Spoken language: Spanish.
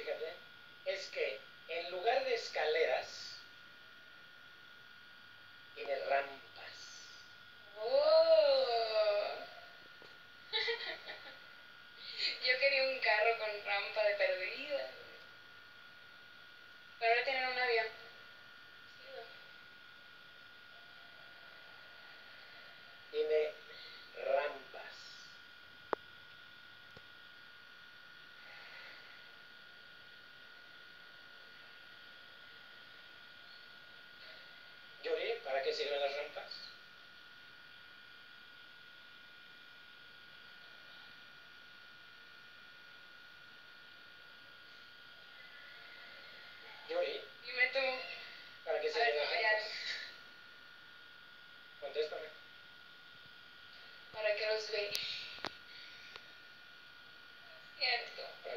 fíjate, es que en lugar de escaleras, qué sirven las rampas? Yuri, Dime tú. ¿para qué sirven las rampas? Contéstame. Para que los ve. Cierto.